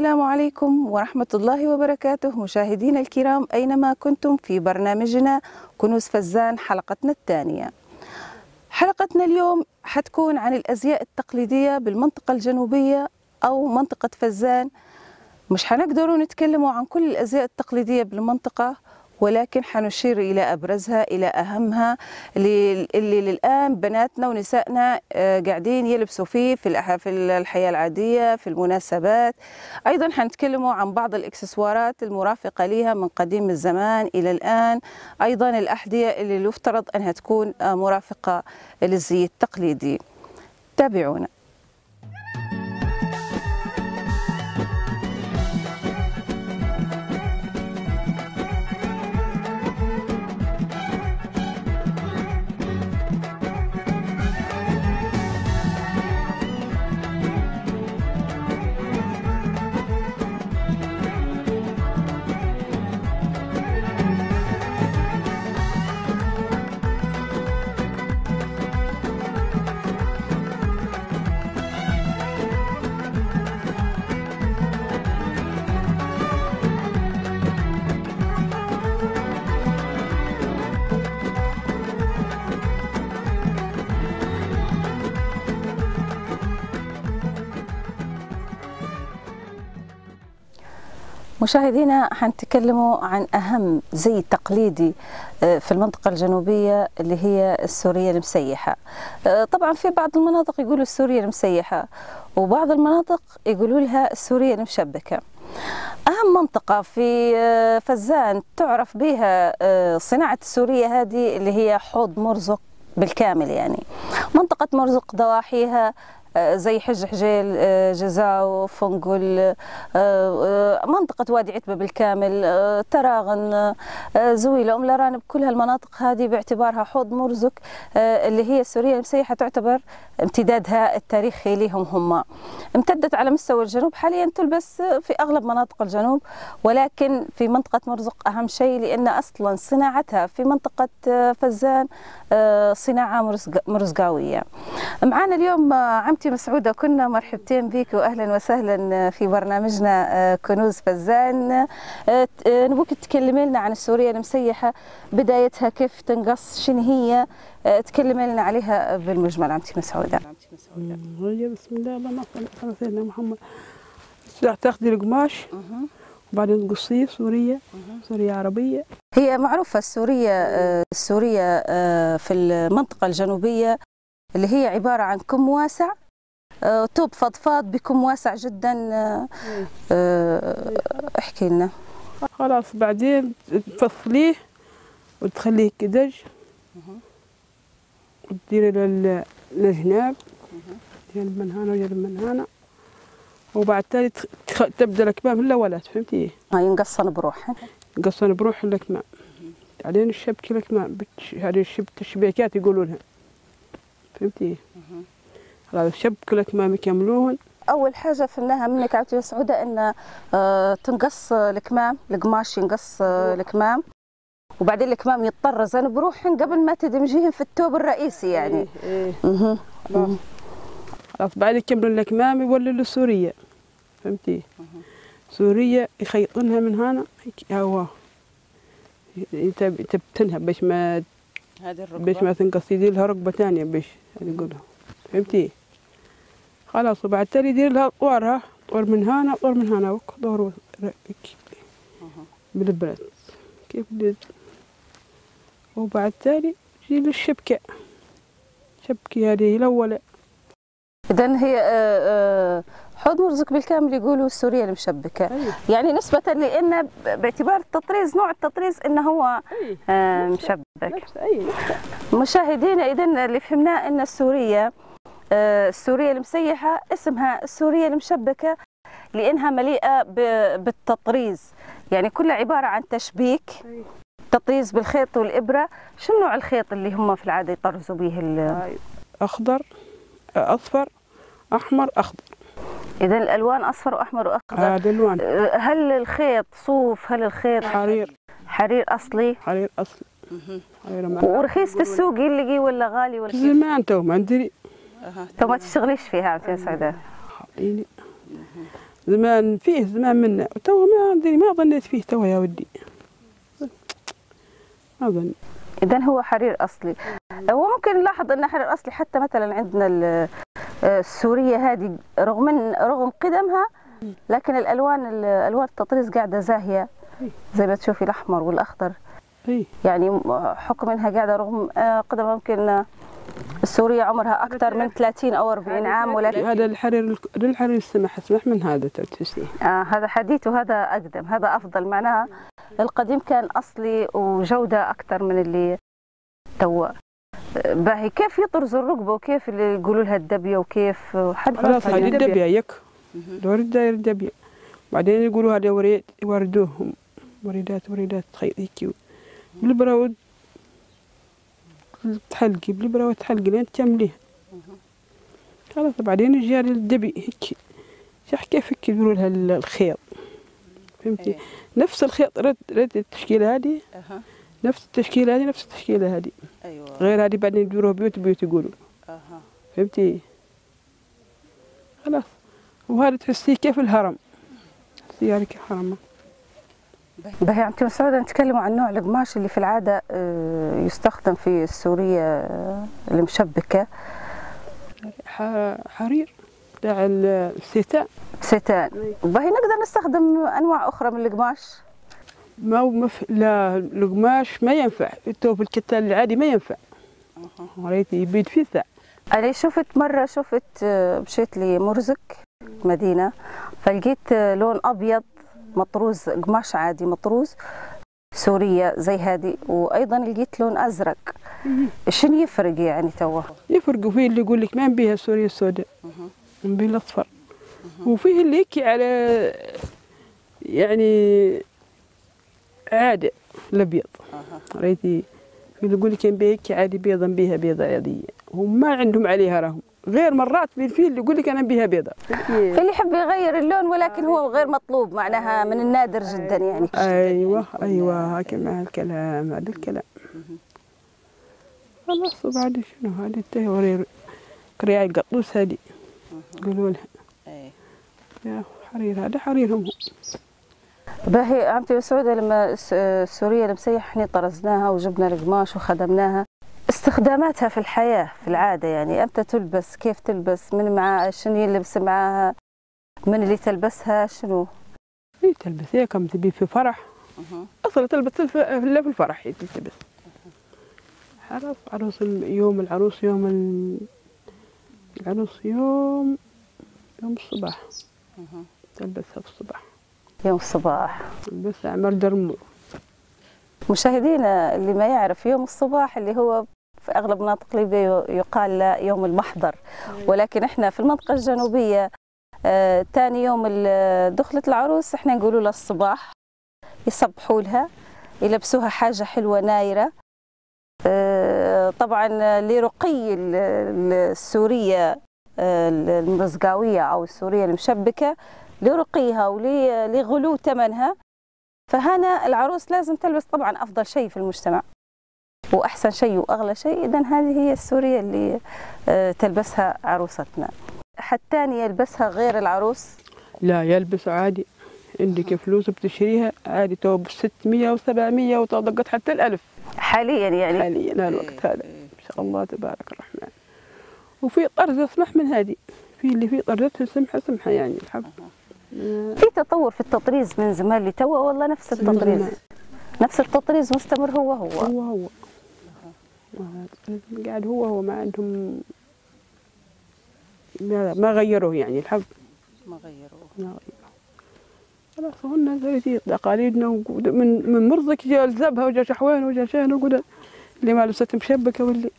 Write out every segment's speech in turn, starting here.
السلام عليكم ورحمة الله وبركاته. مشاهدينا الكرام أينما كنتم في برنامجنا كنوز فزان حلقتنا الثانية. حلقتنا اليوم حتكون عن الأزياء التقليدية بالمنطقة الجنوبية أو منطقة فزان. مش حنقدروا نتكلموا عن كل الأزياء التقليدية بالمنطقة ولكن حنشير إلى أبرزها إلى أهمها. اللي, للآن بناتنا ونسائنا آه، قاعدين يلبسوا فيه في في الحياة العادية في المناسبات. أيضا حنتكلموا عن بعض الإكسسوارات المرافقة لها من قديم الزمان إلى الآن. أيضا الأحذية اللي يفترض أنها تكون آه، مرافقة للزي التقليدي. تابعونا. مشاهدينا حنتكلموا عن أهم زي تقليدي آه، في المنطقة الجنوبية اللي هي السورية المسيحة. آه، طبعا في بعض المناطق يقولوا السورية المسيحة وبعض المناطق يقولوا لها السورية المشبكة. أهم منطقة في آه، فزان تعرف بها صناعة السورية هذه اللي هي حوض مرزق بالكامل يعني. منطقة مرزق ضواحيها زي حج حجيل آه، جزاو فنقل آه، آه، منطقة وادي عتبة بالكامل تراغن زويلة أم لرانب كل هالمناطق هذه باعتبارها حوض مرزق اللي هي سوريا المسيحة تعتبر امتدادها التاريخي لهم هم. امتدت على مستوى الجنوب حاليا تلبس في أغلب مناطق الجنوب ولكن في منطقة مرزق أهم شيء لأن أصلا صناعتها في منطقة فزان صناعة مرزق- مرزقاوية. معنا اليوم آه، عمتي مسعودة كنا مرحبتين بك وأهلا وسهلا في برنامجنا آه، كنوز فزان. آه، آه، نبوك تكلمي لنا عن السورية المسيحة بدايتها كيف تنقص شنو هي؟ تكلمي لنا عليها بالمجمل. عمتي مسعودة. بسم الله اللهم صل على سيدنا محمد. تاخذي القماش وبعدين تقصيه سورية سورية عربية. هي معروفة السورية السورية في المنطقة الجنوبية اللي هي عبارة عن كم واسع آه، توب فضفاض بكم واسع جدا آه، آه، احكي لنا. خلاص بعدين تفصليه وتخليه كدج وتديري لل- للجناب جانب من هنا وجانب من هنا وبعد تالي تبدأ الكمام الاولات فهمتي؟ هاي ينقصن بروحها قصنا بروح الكمام بعدين الشبكة الكمام بتش... هذه الشبكة الشبيكات يقولونها. فهمتي؟ خلاص الشبكة الكمام يكملوهن أول حاجة فهمناها منك عمتي مسعودة إن آه، تنقص الكمام القماش ينقص آه، الكمام. وبعدين الكمام يتطرزن بروحهن قبل ما تدمجيهن في التوب الرئيسي يعني. إيه إيه. خلاص بعد يكملوا الأكمام يولوا لسوريا فهمتي؟ سوريا يخيطونها من هنا يتب- تبتنها باش ما هذه باش ما تنقص يدير لها ركبة ثانية باش يقولها. فهمتي؟ خلاص وبعد تالي يدير لها طوارها طور من هنا طور من هنا وك دور هيك بالبلد كيف بدي وبعد تالي يجي الشبكة شبكة هذه الأولى. إذا هي آه، آه، حوض مرزق بالكامل يقولوا السورية المشبكة. أيوة. يعني نسبة لأن باعتبار التطريز نوع التطريز إنه هو أي آه، مشبك. نفس أي مشاهدينا إذا اللي فهمناه أن السورية السورية المسيحة اسمها السورية المشبكة لأنها مليئة بالتطريز. يعني كلها عبارة عن تشبيك. تطريز بالخيط والإبرة. شو نوع الخيط اللي هم في العادة يطرزوا به أخضر أصفر أحمر أخضر. إذا الألوان أصفر وأحمر وأخضر. هذا الوان آه، هل الخيط صوف؟ هل الخيط حرير. حرير أصلي؟ حرير أصلي. ورخيص في السوق يلقي ولا غالي ولا؟ زمان تو ما ندري تو ما تشتغليش فيها عمتي سعداء حاطيني زمان فيه زمان منا تو ما أدري ما ظنيت فيه تو يا ودي. ما ظن. اذا هو حرير أصلي. هو ممكن نلاحظ إن حرير أصلي حتى مثلا عندنا آه، السورية هذه رغم رغم قدمها لكن الألوان الالوان التطريز قاعدة زاهية زي ما تشوفي الأحمر والأخضر. اي يعني حكم إنها قاعدة رغم آه، قدمها ممكن السورية عمرها أكثر من 30 أو 40 عام ولكن هذا الحرير هذا الحرير السمح اسمح من هذا تحسيه آه هذا حديث وهذا أقدم هذا أفضل معناها. القديم كان أصلي وجودة أكثر من اللي توا آه، باهي كيف يطرزوا الركبة وكيف اللي يقولوا لها الدبية وكيف؟ حد خلاص هذه. الدبية. يك. دور الداير الدبية. بعدين يقولوا هذا وريد يوردوهم. وريدات وريدات خيط هيك بالبراود تحلقي بالبراود تحلقي لين تكمليها خلاص بعدين هذا الدبي هيك شح كيف هيك يقولوا لها ال- الخيط فهمتي؟ نفس الخيط رد رد التشكيلة هذه نفس التشكيلة هذه نفس التشكيلة هذه أيوة. غير هذه بعدين يدوروها بيوت بيوت يقولوا. أها. فهمتي؟ خلاص. وهذا تحسيه كيف الهرم. تحسيه كيف هرم باهي عم مسعودة نتكلموا عن نوع القماش اللي في العادة آه، يستخدم في السورية آه، المشبكة. حرير تاع ال- الستان. ستان. باهي نقدر نستخدم أنواع أخرى من القماش؟ ما هو مف... لا القماش ما ينفع. تو في الكتان العادي ما ينفع. ريتي يبيد فيه ساعة. أنا شفت مرة شفت آه، مشيت لمرزق مدينة فلقيت لون أبيض مطروز قماش عادي مطروز سورية زي هذه وأيضا لقيت لون أزرق. شنو يفرق يعني توا؟ يفرقوا فيه اللي يقول لك ما نبيها السورية السوداء. نبي الأصفر وفيه اللي يكي على يعني عادة الأبيض. ريتي اللي يقول لك نبي هيك عادي بيضا بيها بيضة عادية هم ما عندهم عليها راهم. غير مرات اللي يقول لك أنا نبيها بيضة. اللي يحب يغير اللون ولكن هو غير مطلوب معناها من النادر جدا يعني. أيوه أيوه هاك مع الكلام هذا الكلام. خلاص وبعد شنو؟ هذه التهوري قريعة القطوس هذه. يقولوا لها. يا حرير هذا حريرهم. باهي عمتي مسعودة لما الس- السورية المسيح إحنا طرزناها وجبنا القماش وخدمناها. استخداماتها في الحياة في العادة يعني. أمتى تلبس كيف تلبس من معها شنو يلبس معاها من اللي تلبسها شنو؟ هي تلبس هي كم تبي في فرح. أصلا تلبس في الفرح هي تلبس. خلاص عروس يوم العروس يوم ال- العروس يوم يوم الصباح. تلبسها في الصباح. يوم الصباح. تلبسها عمر درمو مشاهدينا اللي ما يعرف يوم الصباح اللي هو في أغلب مناطق ليبيا يقال يوم المحضر. ولكن إحنا في المنطقة الجنوبية آه، تاني يوم دخلة العروس إحنا نقولوا لها الصباح يصبحوا لها يلبسوها حاجة حلوة نايرة. آه، طبعا لرقي ال- ال- السورية آه، المرزقاوية أو السورية المشبكة لرقيها ولغلو ثمنها فهنا العروس لازم تلبس طبعا أفضل شيء في المجتمع. وأحسن شيء وأغلى شيء اذا هذه هي السورية اللي آه، تلبسها عروستنا. ثاني يلبسها غير العروس؟ لا يلبس عادي. عندك فلوس بتشتريها عادي تو ب 600 و700 وطلقت حتى الألف. حاليا يعني؟ حاليا الوقت هذا. إن شاء الله تبارك الرحمن. وفي طرز اسمح من هذه. في اللي في طرزتها سمحة سمحة يعني الحب في تطور في التطريز من زمان لتوا والله نفس التطريز. نفس التطريز مستمر هو هو. هو هو. قاعد هو هو ما عندهم ما, ما غيروه يعني الحب. ما غيروه. ما غيروه. خلاص هن زي تقاليدنا من من مرزق جا الزبها وجا شحوان وجا شان وقول اللي ما لبست مشبكة واللي.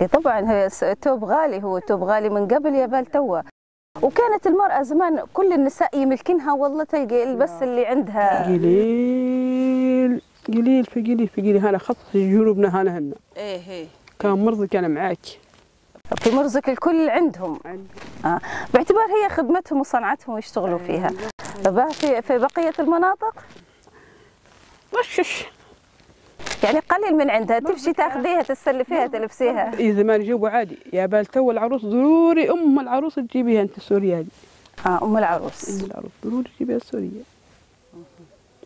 إيه طبعا هي توب غالي هو توب غالي من قبل يا بال توا وكانت المرأة زمان كل النساء يملكنها والله تلقي البس اللي عندها. قليل قليل في قليل في قليل. هنا خط جنوبنا هنا هنا. إيه إيه. كان مرزق أنا معاك. في مرزق الكل عندهم. آه. باعتبار هي خدمتهم وصنعتهم ويشتغلوا فيها. بقى في, في بقية المناطق؟ طشش يعني قليل من عندها. تمشي تاخذيها تستلفيها تلبسيها. اي زمان يجيبوا عادي. يا بال تو العروس ضروري. أم العروس تجيبيها أنت السورية هذه. آه أم العروس. أم العروس ضروري تجيبيها السورية.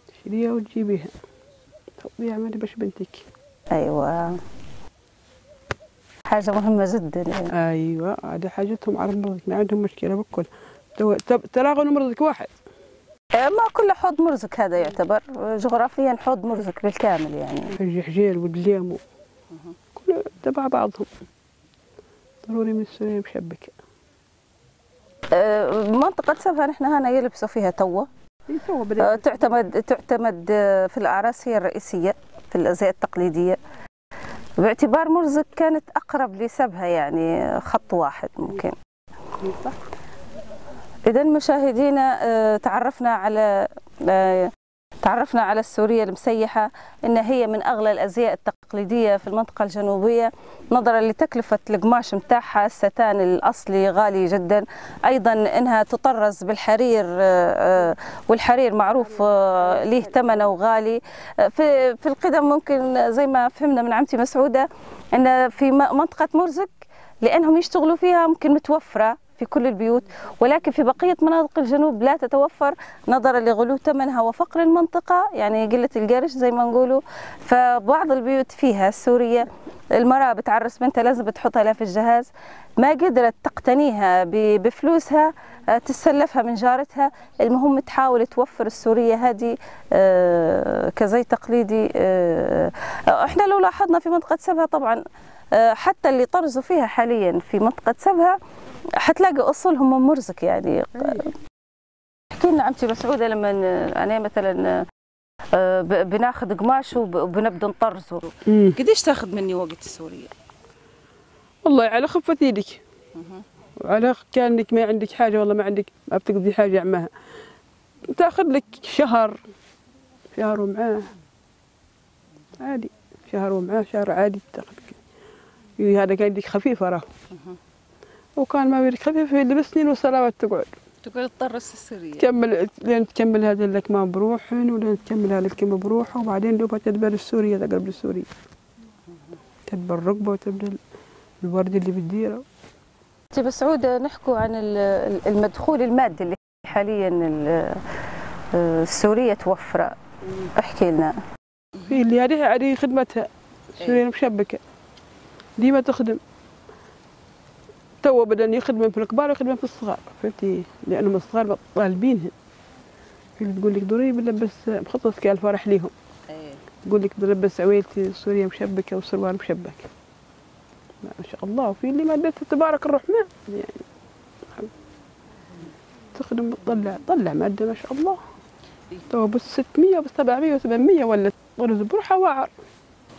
تشيليها وتجيبيها. عملي باش بنتك. أيوه. حاجة مهمة جدا يعني أيوه هذه حاجتهم على مرضك ما عندهم مشكلة بكل تراغن مرضك واحد. آه، ما كل حوض مرزق هذا يعتبر. جغرافيا حوض مرزق بالكامل يعني. حج حجيل ودليم و- كل تبع بعضهم. ضروري من السوريه مشبكه آه، منطقة سبها نحن هنا يلبسوا فيها توه آه، تعتمد تعتمد آه، في الأعراس هي الرئيسية في الأزياء التقليدية. باعتبار مرزق كانت أقرب لسبها يعني خط واحد ممكن. إذا مشاهدينا آه، تعرفنا على تعرفنا على السورية المسيحة إن هي من أغلى الأزياء التقليدية في المنطقة الجنوبية نظرا لتكلفة القماش متاعها الستان الأصلي غالي جدا. أيضا إنها تطرز بالحرير آه، آه، والحرير معروف آه، ليه ثمنه وغالي آه، في في القدم ممكن زي ما فهمنا من عمتي مسعودة أن في منطقة مرزق لأنهم يشتغلوا فيها ممكن متوفرة. في كل البيوت ولكن في بقية مناطق الجنوب لا تتوفر نظرا لغلو ثمنها وفقر المنطقة يعني قلة القرش زي ما نقولوا. فبعض البيوت فيها السورية المرأة بتعرس بنتها لازم بتحطها لها في الجهاز ما قدرت تقتنيها بفلوسها آه، تسلفها من جارتها. المهم تحاول توفر السورية هذه آه، كزي تقليدي آه، إحنا لو لاحظنا في منطقة سبها طبعا حتى اللي طرزوا فيها حاليا في منطقة سبها حتلاقي اصولهم من مرزق يعني. احكي لنا عمتي مسعوده لما أنا مثلا آه، بناخذ قماش وب- وبنبدأ نطرزه. مم. قديش تاخذ مني وقت السورية؟ والله على خفة إيدك. وعلى كأنك ما عندك حاجة والله ما عندك ما بتقضي حاجة معها تاخذ لك شهر شهر ومعاه. عادي شهر ومعاه شهر عادي تاخذ هذا كان يديك خفيفة راه. وكان ما بس سنين وصلوات تقعد. تقول تطرز السوريه تكمل لين تكمل هذا الكمام بروحهن ولين تكمل هذا الكمام بروحه وبعدين دوبها تدبر السورية تقرب للسورية. تدبر الرقبة وتبدأ الورد اللي بتديره. عمتي مسعوده نحكوا عن ال- ال- المدخول المادي اللي حاليا ال- السورية توفرة. احكي لنا. في اللي هذه هذه خدمتها. السورية مشبكة. ديما تخدم. تو بدأ يخدم في الكبار ويخدم في الصغار فهمتي؟ لأنهم الصغار اللي تقول لك ضروري بنلبس مخصص كالفرح ليهم. تقول لك بلبس عويلتي سورية مشبكة وسروال مشبك ما شاء الله وفي اللي مادته تبارك الرحمن يعني تخدم تطلع تطلع مادة ما شاء الله. تو بس 600 وبس 700 و800 ولا طرز بروحها واعر.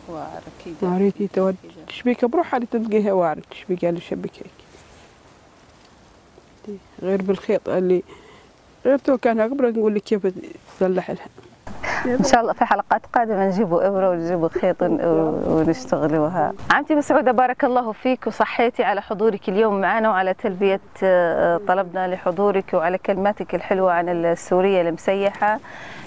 واعر أكيد. واريتي تو تشبيكة بروحها اللي تلقيها واعر تشبيكة اللي شبك هيك. غير بالخيط. اللي غير تو كان قبل نقول لك كيف تصلح لها إن شاء الله في حلقات قادمة نجيبوا إبرة ونجيبوا خيط ون- ونشتغلوها. عمتي مسعودة بارك الله فيك وصحيتي على حضورك اليوم معنا وعلى تلبية آه، طلبنا لحضورك وعلى كلماتك الحلوة عن السورية المسيحة.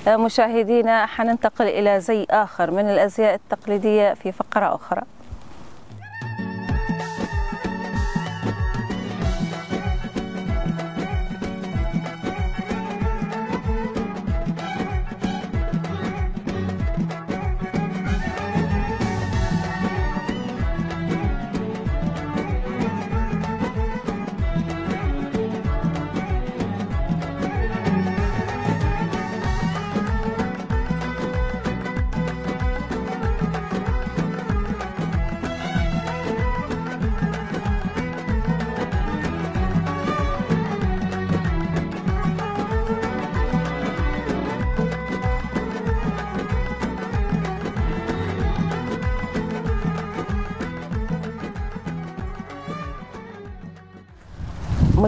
آه، مشاهدينا حننتقل إلى زي آخر من الأزياء التقليدية في فقرة أخرى.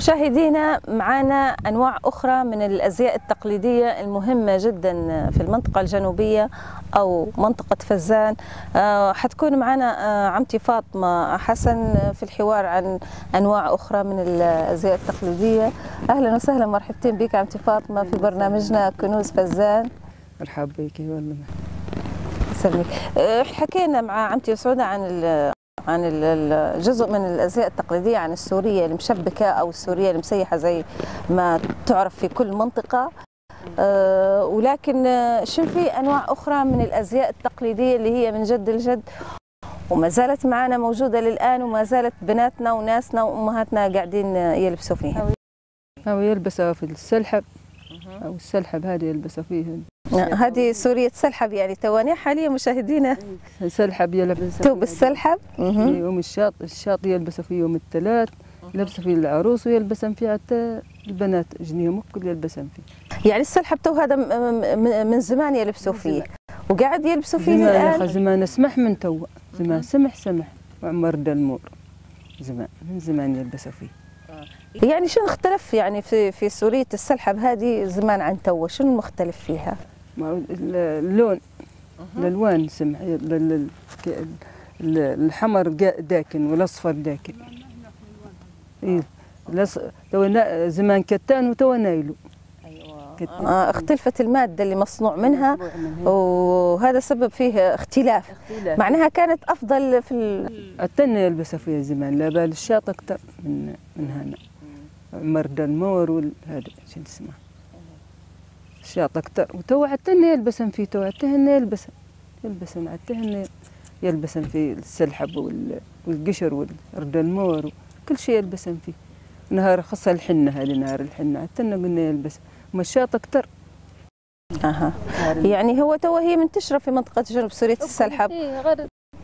مشاهدينا معنا أنواع أخرى من الأزياء التقليدية المهمة جدا في المنطقة الجنوبية أو منطقة فزان. آه، حتكون معنا آه، عمتي فاطمة حسن في الحوار عن أنواع أخرى من الأزياء التقليدية. أهلا وسهلا مرحبتين بك عمتي فاطمة في برنامجنا كنوز فزان. مرحبا بك والله. يسلمك. آه، حكينا مع عمتي سعودة عن عن ال- ال- جزء من الأزياء التقليدية عن السورية المشبكة أو السورية المسيحة زي ما تعرف في كل منطقة. آه، ولكن آه، شن في أنواع أخرى من الأزياء التقليدية اللي هي من جد الجد وما زالت معنا موجودة للآن وما زالت بناتنا وناسنا وأمهاتنا قاعدين آه، يلبسوا فيها. أو يلبسها في السلحب أو السلحب هذه يلبسها فيه. هذه سورية سلحب يعني تواني حاليا مشاهدينا. سلحب يلبس توب السلحب مهم. يوم الشاط الشاط يلبسها في يوم الثلاث يلبسها فيه العروس ويلبسن فيه حتى البنات جنيهم الكل يلبسن فيه يعني السلحب تو هذا من زمان يلبسوا فيه. وقاعد يلبسوا فيه زمان الآن؟ زمان سمح من توا زمان سمح سمح. وعمر دلمور. زمان من زمان يلبسوا فيه. يعني شنو اختلف يعني في في سورية السلحب هذه زمان عن تو؟ شنو المختلف فيها؟ اللون الالوان سمح ال- ال- ك- ال- الحمر داكن والاصفر داكن. إيه توا نا- زمان كتان وتوا نايلو. كتان. آه اختلفت المادة اللي مصنوع منها وهذا سبب فيه اختلاف. معناها كانت أفضل في ال... التنة يلبسها فيها زمان لا بال الشاط أكثر من من هنا. مرد المور والهذا شو اسمه أكثر وتو التنة يلبسن فيه تو التهن يلبسن يلبسن التهن يلبسن في السلحب وال- والقشر والرد المور كل شيء يلبسن فيه. نهار خاصة الحنة هذه نهار الحنة. التنة قلنا يلبس. ما الشاط أكثر أها. يعني هو تو هي منتشره في منطقة جنوب سوريه السلحب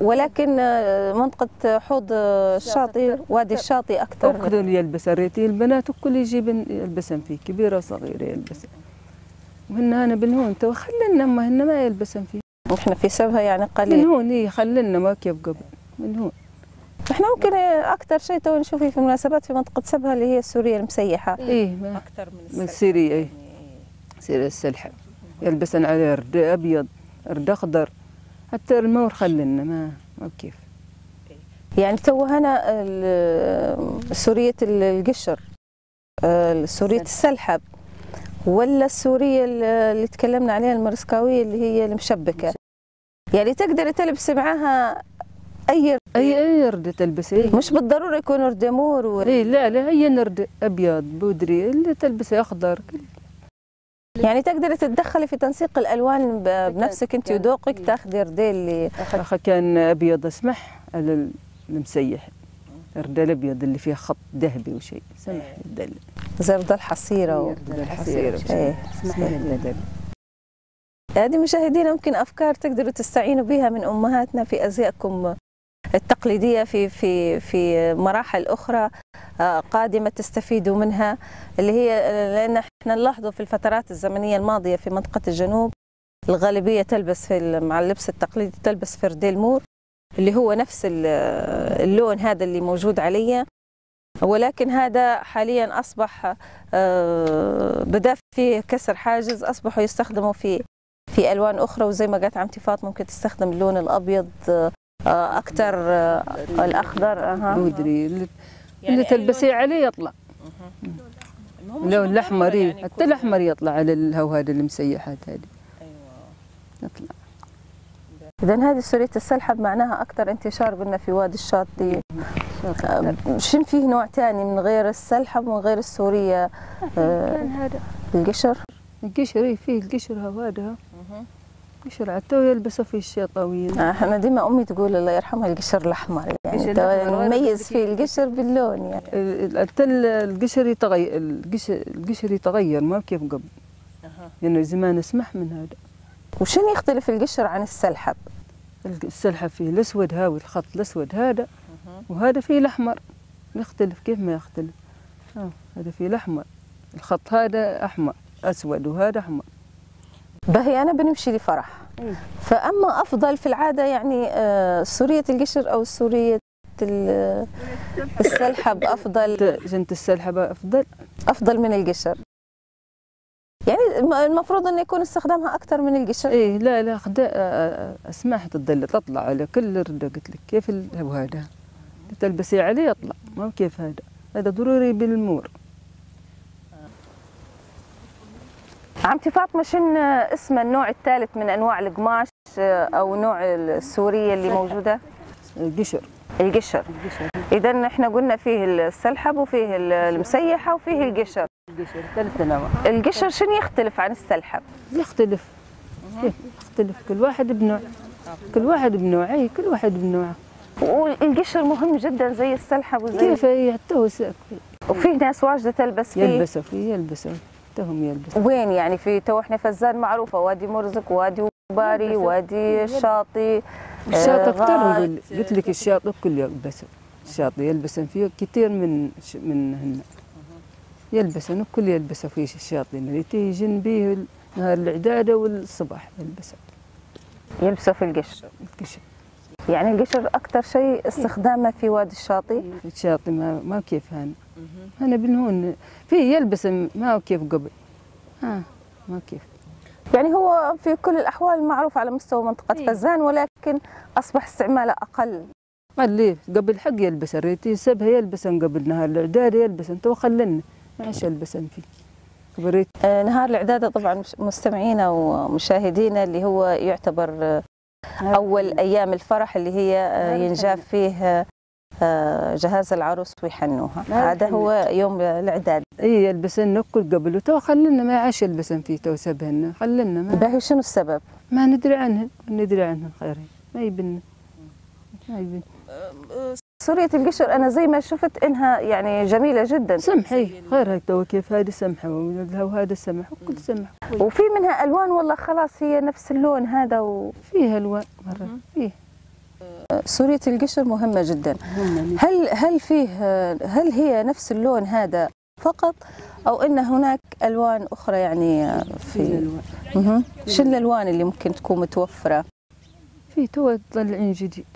ولكن آه، منطقة حوض آه، الشاطئ وادي الشاطئ أكثر. يلبس. ريتي البنات الكل يجيب يلبسن فيه. كبيرة وصغيرة يلبسن وهن هنا بالهون تو خلنا ما هن ما يلبسن فيه. إحنا في سبها يعني من قليل. هون إيه خلنا ما كيف قبل. من هون إحنا ممكن أكثر شيء تو نشوفه في المناسبات في منطقة سبها اللي هي السوريه المسيحة. إيه ما أكثر من من السيرية إيه. سيرية السلحة. يلبسن عليه رد أبيض رد أخضر. حتى المور خلنا ما ما كيف. يعني تو هنا ال- سورية القشر. آه، سورية السلحب ولا السورية اللي تكلمنا عليها المرسكاوية اللي هي المشبكة؟ يعني تقدر تلبسي معاها أي أي أي رد تلبس إيه. مش بالضرورة يكون ردمور و... إيه لا لا هي نرد أبيض بودري اللي تلبسه أخضر كل يعني تقدري تتدخلي في تنسيق الألوان ب- بنفسك أنت وذوقك تاخذي ردي اللي أخا كان أبيض أسمح على ال- المسيح. الرد الأبيض اللي فيه خط ذهبي وشيء. سمح للدل زي رد الحصيرة و... الحصيرة إيه. اسمح للدل هذه مشاهدينا ممكن أفكار تقدروا تستعينوا بها من أمهاتنا في أزيائكم التقليدية في في في مراحل أخرى آه، قادمة تستفيدوا منها اللي هي لأن إحنا نلاحظوا في الفترات الزمنية الماضية في منطقة الجنوب الغالبية تلبس في مع اللبس التقليدي تلبس فرديل مور. اللي هو نفس ال- اللون هذا اللي موجود عليه ولكن هذا حاليا أصبح آه، بدا فيه كسر حاجز أصبحوا يستخدموا في في ألوان أخرى. وزي ما قالت عمتي فاطمة ممكن تستخدم اللون الأبيض آه، أكثر آه، الأخضر. أها. بودري اللي, اللي تلبسيه عليه يطلع. اللون الأحمر إيه. حتى الأحمر يطلع على الهو هذا المسيحات هذه. يطلع. اذا هذه سوريه السلحب معناها أكثر انتشار قلنا في وادي الشاطئ. شن فيه نوع ثاني من غير السلحب ومن غير السورية؟ آه، هذا. القشر؟ القشر إيه فيه القشر هذا قشر عتو يلبسه في الشيطاويين آه، إحنا ديما أمي تقول الله يرحمها القشر الأحمر يعني نميز فيه القشر باللون يعني. القشر يتغير القشر يتغير ما كيف قبل. لأنه زمان اسمح من هذا. وشن يختلف القشر عن السلحب؟ السلحة فيه الأسود هاوي الخط الأسود هذا وهذا فيه الأحمر. يختلف كيف ما يختلف؟ آه هذا فيه الأحمر. الخط هذا أحمر أسود وهذا أحمر. بهي أنا بنمشي لفرح. إيه. فأما أفضل في العادة يعني آه، سورية القشر أو سورية ال- السلحب. أفضل؟ جنت السلحة أفضل. أفضل من القشر. يعني الم- المفروض إنه يكون استخدامها أكثر من القشر إيه لا لا خدا أسمح تضل تطلع على كل ردة قلت لك كيف هذا؟ تلبسي عليه يطلع ما كيف هذا؟ هذا ضروري بالمور. عمتي فاطمه شن اسم النوع الثالث من أنواع القماش أو نوع السورية اللي موجودة؟ قشر القشر. القشر. اذا إحنا قلنا فيه السلحب وفيه ال- المسيحة وفيه القشر. القشر ثلاث انواع القشر شنو يختلف عن السلحب يختلف. يختلف. كل واحد بنوع. كل واحد بنوع اي كل واحد بنوعه. والقشر مهم جدا زي السلحب وزي كيف هي تو وفيه ناس واجدة تلبس فيه. يلبسوا فيه يلبسوا. توهم يلبسوا. وين يعني في تو إحنا فزان معروفه وادي مرزق وادي وباري وادي الشاطئ الشاطئ أكثر غار. نقول قلت لك الشاطئ كل يلبسوا. الشاطئ يلبسن فيه كثير من ش- منهن يلبسن الكل يلبسوا فيه الشاطئ اللي تيجن به نهار العدادة والصباح يلبسوا يلبسوا في القشر. القشر. يعني القشر أكثر شيء استخدامه في وادي الشاطئ؟ الشاطئ ما ما كيف هان أنا بنهون فيه يلبس ما كيف قبل. ها ما كيف. يعني هو في كل الأحوال معروف على مستوى منطقة إيه. فزان ولكن أصبح استعماله أقل. قال ليه قبل حق يلبس الريتي سبها يلبسن قبل نهار العداد يلبسن تو خلنا ما عادش يلبسن فيه قبل ريت آه، نهار العداده طبعا مستمعينا ومشاهدينا اللي هو يعتبر آه، أول أيام الفرح اللي هي آه، ينجاب فيه آه، جهاز العروس ويحنوها. هذا هو يوم العداد إي يلبسن نكل قبل تو خلنا ما عادش يلبسن فيه تو سبهن. خلنا ما, باهي شنو السبب؟ ما ندري عنهن. ندري عنهن خيرين. ما يبن. ما يبن. سورية القشر أنا زي ما شفت إنها يعني جميلة جدا. سمحي خير هيك تو كيف هذه وولدها وهذا سمح وكل سمح. وفي منها ألوان والله خلاص هي نفس اللون هذا و... فيها ألوان مرة. فيه. سورية القشر مهمة جدا. هل هل فيه هل هي نفس اللون هذا فقط أو أن هناك ألوان أخرى يعني في. شو الألوان اللي ممكن تكون متوفرة؟ في تو طلعين جديد.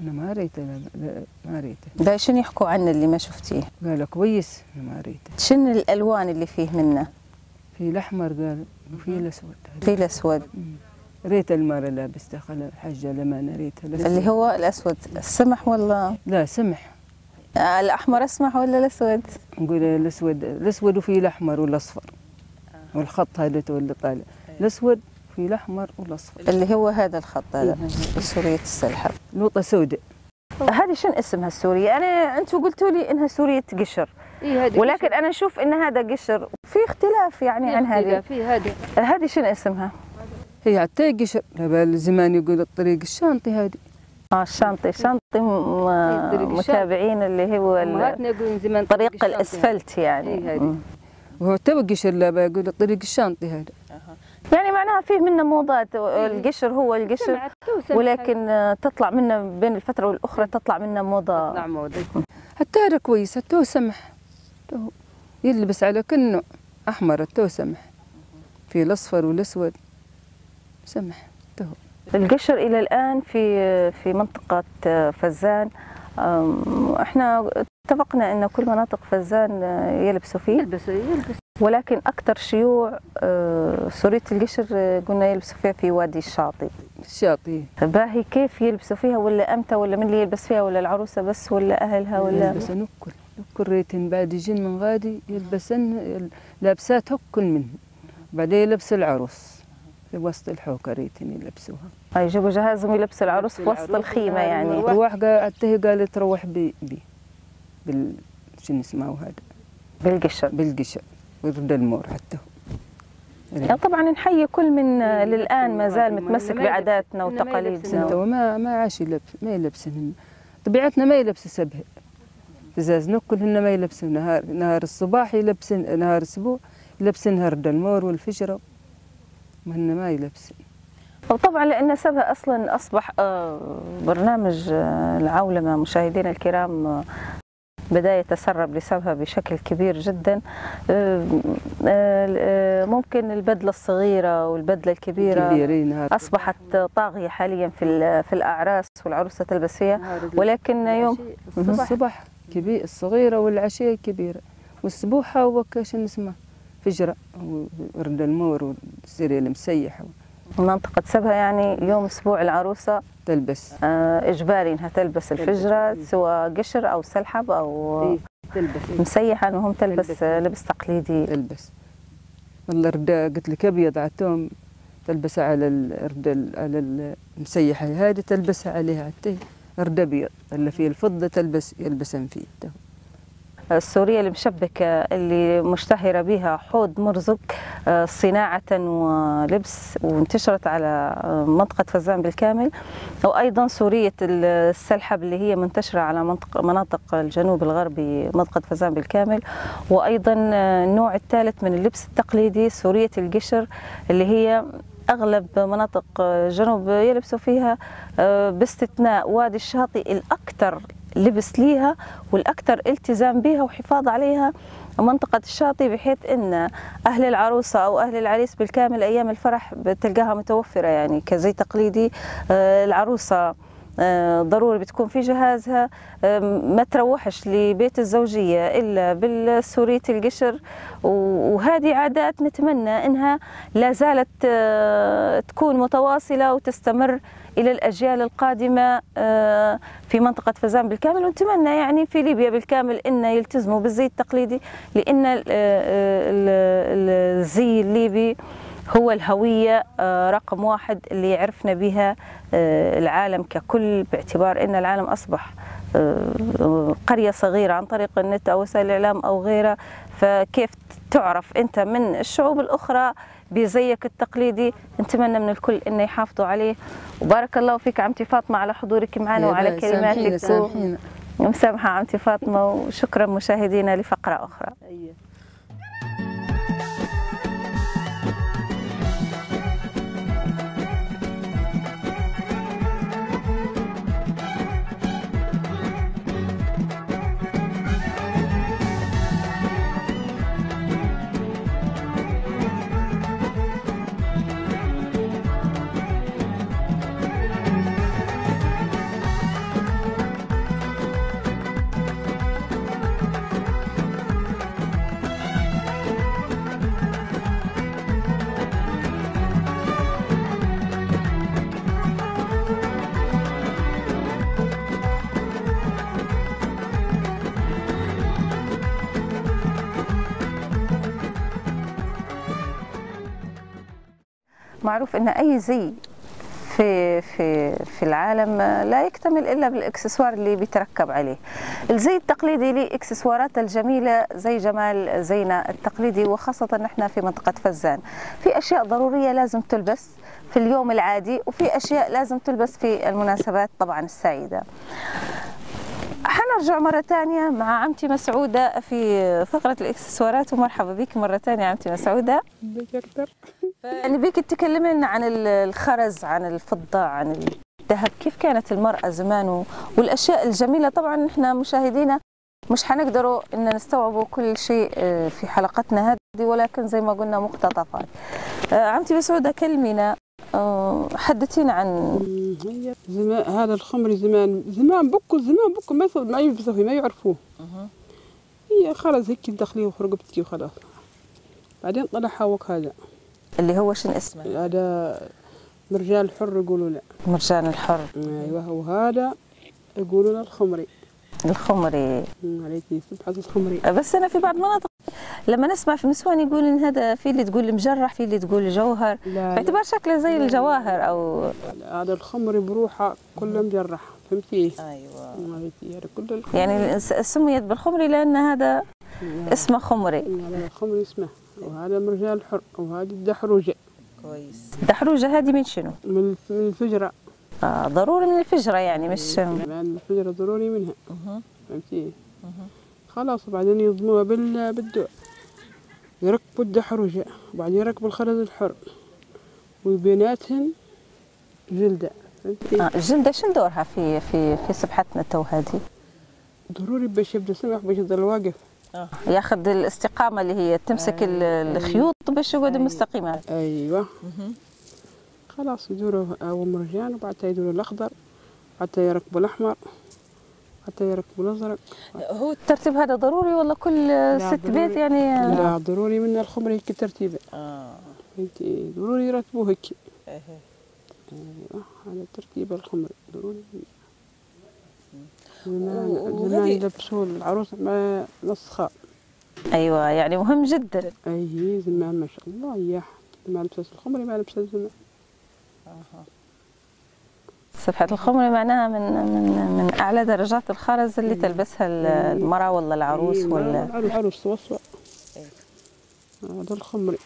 أنا ما ريته لا, لا ما ريته. ده شنو يحكوا عنه اللي ما شفتيه؟ قال كويس أنا ما ريته. شنو الألوان اللي فيه منه؟ في الأحمر قال وفي الأسود. في الأسود. مم. ريت المرة لابسته خل الحجه لما أنا ريتها. الأسود. اللي هو الأسود. السمح ولا؟ لا سمح. آه، الأحمر أسمح ولا الأسود؟ نقول الأسود الأسود وفي الأحمر والأصفر. والخط هذا اللي طالع. الأسود في الاحمر والأصفر. اللي هو هذا الخط هذا إيه. سورية السلحب نقطه سوداء. هذه شنو اسمها السورية؟ أنا أنتم قلتوا لي إنها سورية قشر. إيه ولكن أنا أشوف إن هذا قشر في اختلاف يعني عن هذه. في هذا هذه شنو اسمها؟ هي حتى قشر. زمان يقول الطريق الشانطي هذه. آه الشانطي شانطي م- إيه،. متابعين اللي هو زمان طريق الأسفلت يعني. إيه، هذه. وهو تو قشر لا يقول الطريق الشانطي هذا. يعني معناها فيه منه موضات القشر هو القشر. ولكن تطلع منه بين الفترة والأخرى تطلع منه موضة. نعم موضة حتى كويس حتى سمح يلبس على كل نوع أحمر تو سمح في الأصفر والأسود. سمح تو. القشر إلى الآن في في منطقة آه، فزان إحنا اتفقنا إن كل مناطق فزان يلبسوا فيه. يلبس يلبس ولكن أكثر شيوع آه، سورية القشر آه، قلنا يلبسوا فيها في وادي الشاطئ. الشاطئ. باهي كيف يلبسوا فيها؟ ولا أمتى؟ ولا من اللي يلبس فيها؟ ولا العروسة بس؟ ولا أهلها؟ ولا يلبسن نكل نكل ريتن بعد يجين من غادي يلبسن لابسات هكل منه بعدين يلبس العروس. في وسط الحوكة ريتن يلبسوها. هاي يجيبوا جهازهم يلبسوا العروس في وسط الخيمة يعني. روح قا- حتى هي قالت تروح بي بي بال شنو اسمه هذا؟ بالقشر. بالقشر. ورد المور حتى. يعني طبعا نحيي كل من آه، إيه، للآن ما زال. متمسك بعاداتنا إنه ما يلبسن وتقاليدنا. تو ما ما عاش يلبس ما يلبسن طبيعتنا ما يلبس سبه. فزازنا كلهن ما يلبسن نهار نهار الصباح يلبسن نهار الأسبوع يلبسن هرد المور والفجره وهن ما يلبسن وطبعا لأن سبها أصلا أصبح آه، برنامج آه، العولمة مشاهدينا الكرام بدأ يتسرب لسبها بشكل كبير جدا. آه، آه، آه، ممكن البدلة الصغيرة والبدلة الكبيرة كبيرين نهار أصبحت طاغية حاليا في في الأعراس والعروسة تلبس فيها ولكن يوم الصبح. الصبح كبير الصغيرة والعشية كبيره والسبوحة وكاش اسمه؟ فجرة. ورد المور والسرير المسيح منطقة سبها يعني يوم أسبوع العروسة تلبس. آه، إجباري إنها تلبس الفجرة سواء قشر أو سلحب أو إيه، تلبس مسيحة المهم تلبس تلبس. لبس تقليدي. تلبس. الرداء قلت لك أبيض عتوم تلبسها على الرد على المسيحة هذه تلبسها عليها حتى رد أبيض. اللي فيه الفضة تلبس يلبسن فيه. السورية المشبكة اللي مشتهرة بها حوض مرزق آه، صناعة ولبس وانتشرت على آه، منطقة فزان بالكامل. وأيضا سورية السلحب اللي هي منتشرة على منطقة مناطق الجنوب الغربي منطقة فزان بالكامل. وأيضا آه، النوع الثالث من اللبس التقليدي سورية القشر اللي هي أغلب مناطق الجنوب يلبسوا فيها آه، باستثناء وادي الشاطئ الأكثر لبس ليها والأكثر التزام بها وحفاظ عليها منطقة الشاطئ بحيث إن أهل العروسة أو أهل العريس بالكامل أيام الفرح بتلقاها متوفرة يعني كزي تقليدي آه، العروسة. ضروري بتكون في جهازها. آه، ما تروحش لبيت الزوجية إلا بالسورية القشر. وهذه عادات نتمنى إنها لا زالت آه، تكون متواصلة وتستمر إلى الأجيال القادمة آه، في منطقة فزان بالكامل. ونتمنى يعني في ليبيا بالكامل إن يلتزموا بالزي التقليدي لأن ال- ال- ال- الزي الليبي هو الهوية آه، رقم واحد اللي يعرفنا بها آه، العالم ككل باعتبار أن العالم أصبح آه، قرية صغيرة عن طريق النت أو وسائل الإعلام أو غيرها. فكيف تعرف أنت من الشعوب الأخرى بزيك التقليدي؟ نتمنى من الكل أنه يحافظوا عليه. وبارك الله فيك عمتي فاطمة على حضورك معنا وعلى باي، سامحينا كلماتك سامحينا ومسامحة عمتي فاطمة وشكرا مشاهدينا لفقرة أخرى. معروف إن أي زي في في في العالم لا يكتمل إلا بالإكسسوار اللي بيتركب عليه. الزي التقليدي له اكسسوارات الجميلة زي جمال زينا التقليدي وخاصة نحن في منطقة فزان. في أشياء ضرورية لازم تلبس في اليوم العادي وفي أشياء لازم تلبس في المناسبات طبعا السعيدة. حنرجع مرة ثانية مع عمتي مسعودة في فقرة الإكسسوارات ومرحبا بك مرة ثانية عمتي مسعودة. يعني بيك تكلمي لنا عن ال- الخرز عن الفضة عن الذهب كيف كانت المرأة زمان والأشياء الجميلة؟ طبعا نحن مشاهدينا مش حنقدروا إن نستوعبوا كل شيء آه، في حلقتنا هذه ولكن زي ما قلنا مقتطفات. آه، عمتي مسعودة كلمينا حدثينا عن هي زمان هذا الخمر زمان زمان بكو زمان بكو ما ما فيه ما يعرفوه. هي خلاص هيك دخليه وخرقبتي وخلاص. بعدين طلع حوك هذا. اللي هو شن اسمه؟ هذا مرجال حر يقولوا لا مرجان الحر. أيوه وهذا يقولوا له الخمري. الخمري. عليكي سبحة الخمري؟ بس أنا في بعض المناطق لما نسمع في نسوان يقول إن هذا في اللي تقول مجرح في اللي تقول جوهر. لا لا. باعتبار شكله زي الجواهر أو هذا الخمري بروحه كله مجرح فهمتي؟ أيوه. هذا كل يعني سميت بالخمري لأن هذا اسمه خمري. هذا الخمر اسمه. وهذا مرجال حر وهذه الدحروجة كويس. دحروجه هذه من شنو؟ من من الفجرة. آه ضروري من الفجرة يعني مش لأن الفجرة ضروري منها. فهمتي؟ خلاص وبعدين يضموها بال بالدوع يركبوا الدحروجة وبعدين يركبوا الخرز الحر. وبيناتهن جلدة. فهمتي؟ آه الجلده شن دورها في في في سبحتنا تو هذه؟ ضروري باش يبدأ سمح باش يضل واقف. ياخذ الاستقامة اللي هي تمسك ال- الخيوط باش يقعد مستقيمه أيوه. خلاص يدوروا أول مرجان وبعدها يدوروا الأخضر حتى يركبوا الأحمر حتى يركبوا الأزرق. هو الترتيب هذا ضروري ولا كل ست. بيت يعني؟ لا ضروري من الخمر هيك ترتيبه. آه. انت ضروري يرتبوه هيك. أيوه هذا ترتيب الخمر. ضروري. زمان يلبسوا العروس مع خاء أيوه يعني مهم جدا. أي زمان ما شاء الله يا ما لبست الخمر ما لبست زمان سبحة الخمري معناها من من من أعلى درجات الخرز اللي تلبسها ال- المرأة ولا العروس إيه، ولا العروس العروس توصى هذا الخمري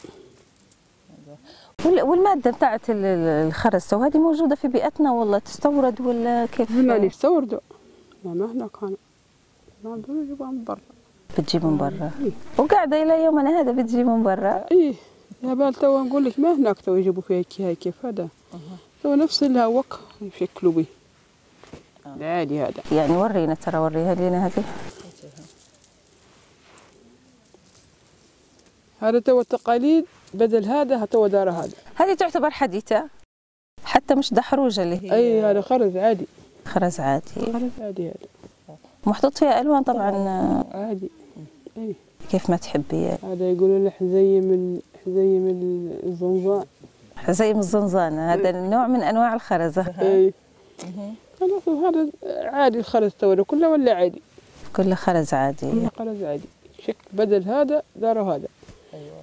وال- والمادة بتاعت ال- ال- الخرز تو هذه موجودة في بيئتنا ولا تستورد ولا كيف؟ هنا اللي استوردوا لا ما هنا كان ما عندنا يجيبها من برا. بتجيب من برا. إيه. وقاعدة إلى يومنا هذا بتجيب من برا. إيه. يا بال تو نقول لك ما هناك تو يجيبوا فيها هاي كيف هذا تو نفس الهوك يشكلوا به العادي هذا. يعني ورينا ترى وريها لنا هذه. هذا تو التقاليد بدل هذا تو دار هذا. هذه تعتبر حديثة حتى مش دحروجة اللي هي. أي هذا خرز عادي. خرز عادي. خرز عادي هذا. محطوط فيها ألوان طبعا. عادي. أي. كيف ما تحبي. هذا يقولوا له حزيم حزيم ال- الزنزان. زي من الزنزانة هذا النوع من أنواع الخرزة. اي خلاص هذا عادي الخرز تو كله ولا عادي؟ كله خرز عادي. كله خرز عادي. شك بدل هذا داروا هذا.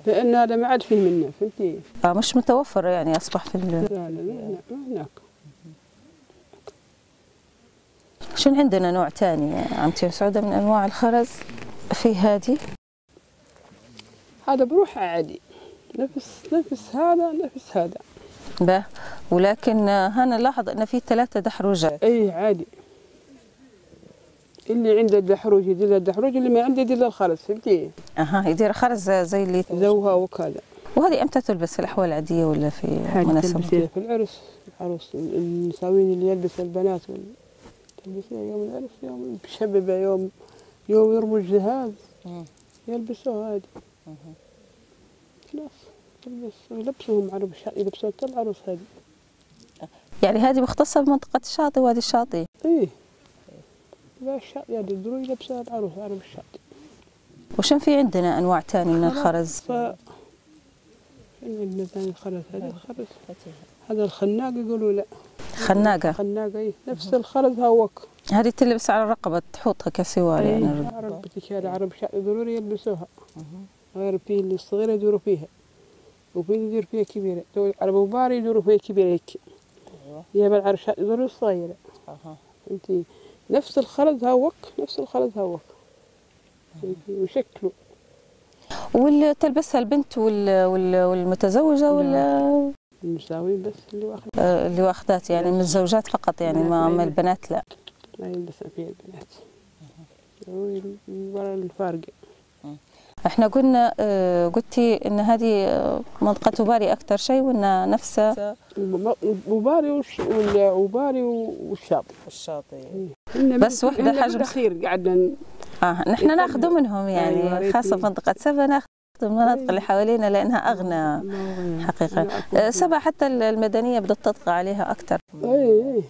لأن هذا ما عاد فيه منه فهمتي آه، مش متوفر يعني أصبح في ال... لا لا ما هناك. شنو عندنا نوع ثاني عمتي سعوده من أنواع الخرز في هذه؟ هذا بروحه عادي. نفس نفس هذا نفس هذا. به. ولكن هنا نلاحظ أن في ثلاثة دحروجات اي عادي. اللي عنده الدحروج يدير له الدحروج اللي ما عنده يدير له الخرز فهمتي؟ أها يدير خرز زي اللي زوها وكذا. وهذه إمتى تلبس في الأحوال العادية ولا في مناسبة؟ في العرس. العروس النساوين اللي يلبس البنات تلبسيها يوم العرس يوم بشببة يوم يوم يرموا الجهاز. يلبسوها هذه تلبس يلبسوهم عرب الشاطئ يلبسوها حتى العروس هذه يعني هذه مختصة بمنطقة الشاطئ وهذه الشاطئ؟ إيه. لا الشاطئ هذه الدروي يلبسوها العروس عرب الشاطئ وشن في عندنا أنواع ثانية من الخرز؟ ف شنو عندنا ثاني الخرز هذا الخرز. هذا الخناق يقولوا لا. خناقة؟ خناق اي نفس الخرز هاوك. هذه تلبس على الرقبه تحطها كسوار يعني أي عرب شاء ضروري يلبسوها. غير فيه اللي الصغيرة يدوروا فيها. وفي اللي يدور فيها كبيرة. تو العرب وبار يدوروا فيها كبيرة هيك. يا بالعرب شاء يدوروا صغيرة فهمتي؟ نفس الخرز هاوك نفس الخرز هاوك. فهمتي؟ وشكله. واللي تلبسها البنت وال... وال... والمتزوجة ولا؟ المساوين بس اللي واخد آه، اللي واخدات يعني من الزوجات فقط يعني ما ما البنات لا. ما يلبسها فيها البنات. ورا الفارقة إحنا قلنا آه، قلتي إن هذه آه، منطقة باري أكثر شيء وإن نفسها وباري وباري والشاطئ. الشاطئ إن بس إن حجم. بالأخير قعدنا آه نحن ناخذ منهم أيوة، يعني خاصة. في منطقة سبا ناخذ المناطق اللي حوالينا لأنها أغنى حقيقة. آه، سبا حتى المدنية بدات تطغى عليها أكثر. اي اي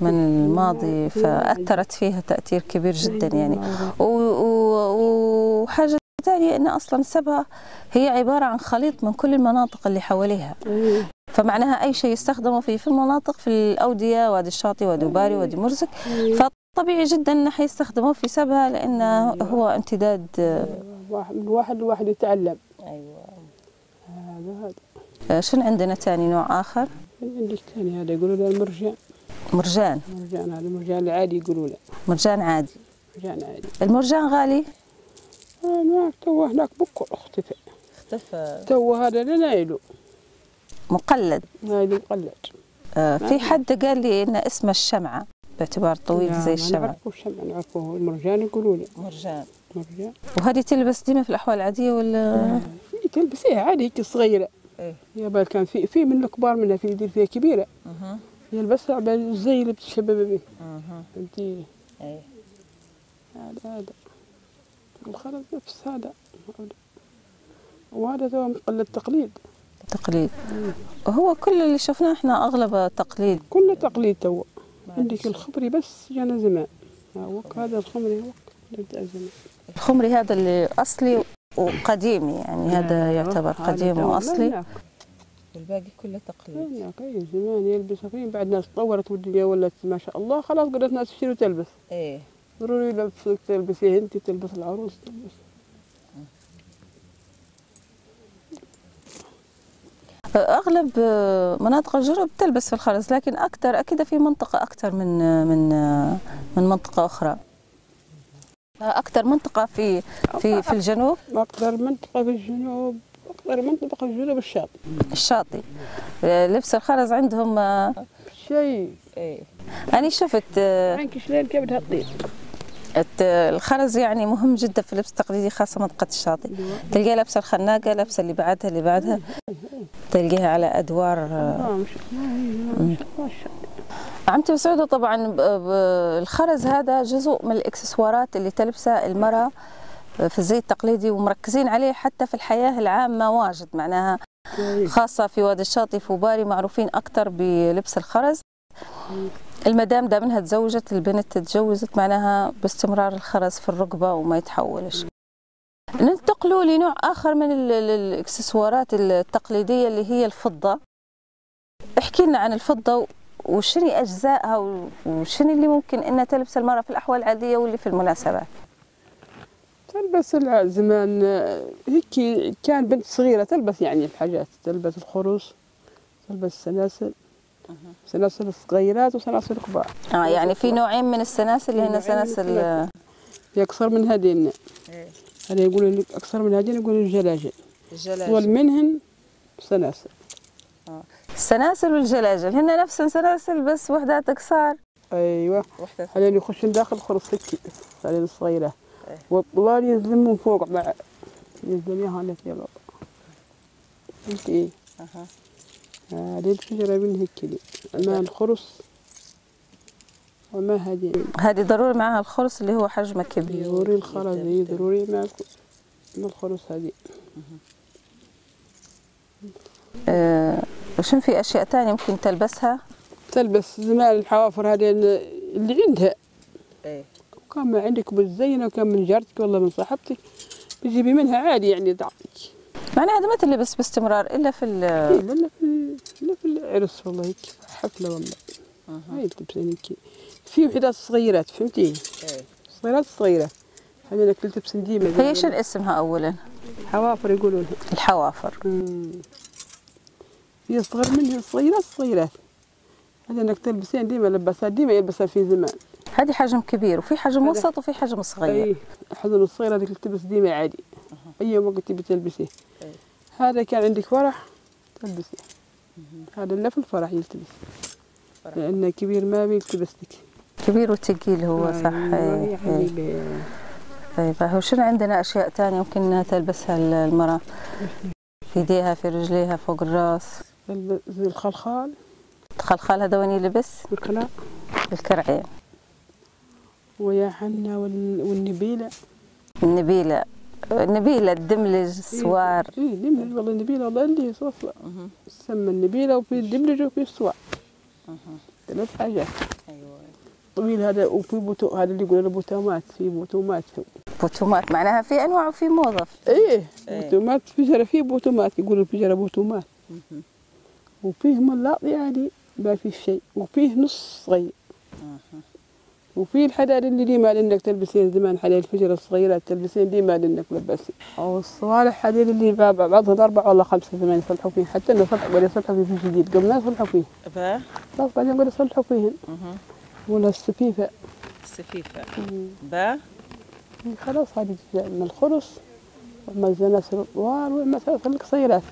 من الماضي فأثرت فيها تأثير كبير جدا يعني. و- و- وحاجة ثانية أن أصلا سبا هي عبارة عن خليط من كل المناطق اللي حواليها. فمعناها أي شيء يستخدموا فيه في المناطق في الأودية وادي الشاطئ وادي باري وادي مرزق. فطبيعي جدا أنه حيستخدموه في سبها لأنه هو امتداد. آه، واحد من واحد لواحد يتعلم. أيوه. هذا هذا. آه، شنو عندنا ثاني نوع آخر؟ عندك ثاني هذا يقولوا له المرجان. مرجان. مرجان هذا المرجان العادي يقولوا له. مرجان عادي. مرجان عادي. المرجان غالي؟ آه ما تو هناك بكر أختفى. اختفى. تو هذا لا نايله مقلد. نايله مقلد. آه، في حد قال لي إن اسمه الشمعة باعتبار طويل لا، زي الشمعة. نعرفه الشمع نعرفه المرجان يقولوا له مرجان. مرجان. وهذه تلبس ديما في الأحوال العاديه ولا؟ إيه، تلبسيها عادي هيك صغيرة. إيه. يا بال كان في في من الكبار منها في يدير فيها كبيرة. أها. يلبسها على زي اللي بتشبب به. أها. فهمتي إيه. هذا هذا. الخرز نفس هذا وهذا تو مقلد تقليد تقليد هو كل اللي شفناه إحنا اغلبه تقليد. كله تقليد تو. عندك الخبري بس جانا زمان. وك هذا الخمري وك نبدا زمان. الخمري هذا اللي أصلي وقديم يعني هذا يعتبر قديم وأصلي. والباقي كله تقليد. أي زمان يلبسوا فيه بعد ناس تطورت والدنيا ولت ما شاء الله خلاص قدرت ناس تشتري وتلبس. إيه. ضروري يلبسوك تلبسي انت تلبس العروس تلبس. أغلب مناطق الجنوب تلبس في الخرز لكن أكثر أكيد في منطقة أكثر من من من منطقة أخرى. أكثر منطقة في في في الجنوب؟ أكثر منطقة في الجنوب أكثر منطقة في الجنوب الشاطئ. الشاطئ. لبس الخرز عندهم آه، شيء. أنا شفت آه، شلين كيف بدها تطير الخرز يعني مهم جدا في اللبس التقليدي خاصة منطقة الشاطئ. تلقيها لابسة الخناقة لابسة اللي بعدها اللي بعدها. تلقيها على أدوار آه، عمتي مسعودة طبعا الخرز هذا جزء من الإكسسوارات اللي تلبسها المرأة في الزي التقليدي ومركزين عليه حتى في الحياة العامة واجد. معناها خاصة في وادي الشاطئ في باري معروفين أكثر بلبس الخرز. المدام دا منها تزوجت البنت تتجوزت معناها باستمرار الخرز في الركبة وما يتحولش. ننتقلوا لنوع آخر من ال- ال- الإكسسوارات التقليدية اللي هي الفضة. احكي لنا عن الفضة وشنو أجزائها و- وشنو اللي ممكن إنها تلبس المرأة في الأحوال العادية واللي في المناسبات؟ تلبس زمان هيك كان بنت صغيرة تلبس يعني الحاجات تلبس الخروس تلبس سلاسل سلاسل صغيرات وسلاسل كبار آه يعني في نوعين من السلاسل اللي هن نوعين من سلاسل. هي أكثر من هذين. هذا يقولوا لك أكثر من هذين يقولوا الجلاجل طول منهن سلاسل. السلاسل والجلاجل. هن نفس السلاسل بس وحدات قصار أيوة. هذين يخشون داخل الخرص هيك هذين الصغيرة. والطوال ينزلون من فوق مع ينزلون ياها لك يلا أنت إيه؟ هذه الشجرة من هيك أما الخرص؟ وما هذه؟ هذه ضروري معها الخرص اللي هو حجمه كبير. ضروري الخرز هي ضروري مع مع الخرص هذه؟ آه وشن في أشياء تانية ممكن تلبسها؟ تلبس زمان الحوافر هذه اللي عندها. إيه. وكان ما عندك بالزينة وكان من جارتك والله من صاحبتك. بتجيبي منها عادي يعني تعطيك معناها هذا ما تلبس باستمرار إلا في ال- إيه، لا في لا في العرس والله هيك حفلة والله. هاي تلبسين هيك في وحدات صغيرات فهمتي؟ إيه. صغيرات صغيرات هذه انك تلبسين ديما هي شن اسمها أولا؟ حوافر يقولوا لها الحوافر. في صغر منها صغيرات صغيرات. هذا إنك تلبسين ديما لبسها ديما يلبسها في زمان. هذه حجم كبير وفي حجم وسط وفي حجم صغير. اي الحزن الصغير هذيك تلبس ديما عادي. أي وقت تبي تلبسيه أي. هذا كان عندك فرح؟ تلبسيه هذا لا في الفرح يلتبس. فرح. لأنه كبير ما بيلتبس لك. كبير وثقيل هو صح. أيوة إيه، يا إيه. طيب شنو عندنا أشياء تانية ممكن تلبسها ال- المرأة؟ في يديها في رجليها فوق الراس. الخلخال. الخلخال هذا وين يلبس؟ والكلاء الكرعين ويا حنا وال- والنبيلة. النبيلة. النبيلة الدملج السوار. اي نمل والله النبيله والله اللي وصفه تسمى النبيلة وفي الدبلج وفي السواع ثلاث حاجات أيوه. طويل هذا؟ وفي بوتو هذا اللي يقولوا بوتومات في بوتومات. بوتومات معناها في أنواع وفي موظف. إيه إيه. بوتومات فجرة فيه بوتومات يقولوا الفجرة بوتومات. وفيه ملاط عادي ما فيه شيء وفيه نص صغير. وفيه الحداد اللي ديما انك تلبسين زمان حداد الفجرة الصغيرة تلبسين ديما انك لبسين أو الصوالح حديد اللي بع- بعضهم أربعة ولا خمسة زمان يصلحوا فيه حتى إنه صلحوا قبل يصلحوا فيه في جديد. قبل ما يصلحوا فيه با خلاص بعدين قبل يصلحوا فيهن ولا السفيفة. السفيفة. با؟ خلاص هذه من الخرص وما الزناسل الطوال وما السلاسل القصيرات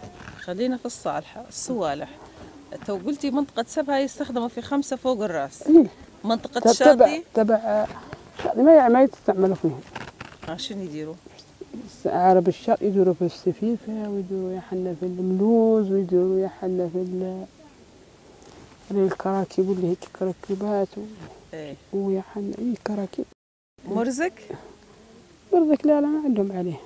خلينا في الصالحة الصوالح. تو قلتي منطقة سبها يستخدموا في خمسة فوق الرأس. منطقة تبع الشاطئ تبع الشاطئ ما ما يستعملوا فيهم آه، شنو يديروا؟ عرب الشاطئ يدوروا في السفيفة ويدوروا يحنا في الملوز ويدوروا يحنا في ال اللي الكراكيب اللي هيك كراكيبات و- إيه. ويحنا اي كراكيب. مرزق؟ برضك لا لا ما عندهم عليه.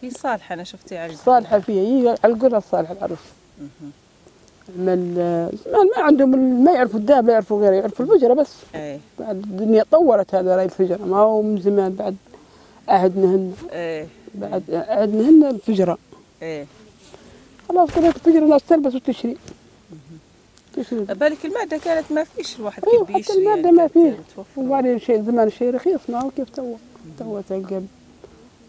في صالحة أنا شفتي عجبتني صالحة فيها يجي على القرى الصالحة العروس. زمان ما عندهم ما يعرفوا الداب لا يعرفوا غيره يعرفوا الفجرة بس. إيه. بعد الدنيا طورت هذا رأي الفجرة. ما هو من زمان بعد عهدنا هن. إيه. بعد عهدنا هن الفجرة. إيه. خلاص قلت الفجرة الناس تلبس وتشري. تشري. بالك المادة كانت ما فيش الواحد أيوة، كيف حتى بيشري المادة يعني ما فيه. وبعدين شيء زمان شيء رخيص. ما هو كيف تو تو تلقى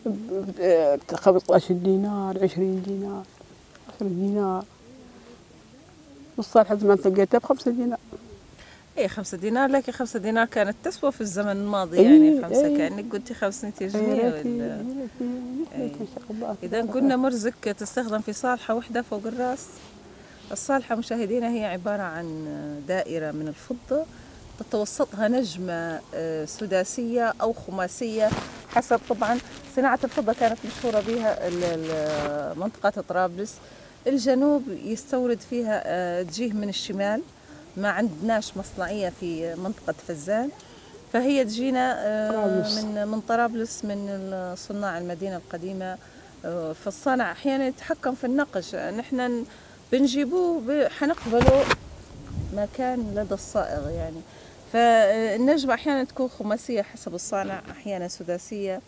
ب- 15 دينار 20 دينار 10 دينار. والصالحة زمان لقيتها بخمسة دينار. اي خمسة دينار لكن خمسة دينار كانت تسوى في الزمن الماضي إيه، يعني خمسة إيه. كأنك قلتي خمسة يا جنيه ريتي- ولا. إذا قلنا مرزق تستخدم في صالحة واحدة فوق الرأس. الصالحة مشاهدينا هي عبارة عن دائرة من الفضة تتوسطها نجمة آه، سداسية أو خماسية حسب طبعا صناعة الفضة كانت مشهورة بها منطقة طرابلس. الجنوب يستورد فيها آه، تجيه من الشمال ما عندناش مصنعية في منطقة فزان. فهي تجينا آه،. من من طرابلس من صناع المدينة القديمة. آه، فالصانع أحيانا يتحكم في النقش. نحن بنجيبوه حنقبله مكان لدى الصائغ يعني. فالنجمة أحيانا تكون خماسية حسب الصانع أحيانا سداسية آه،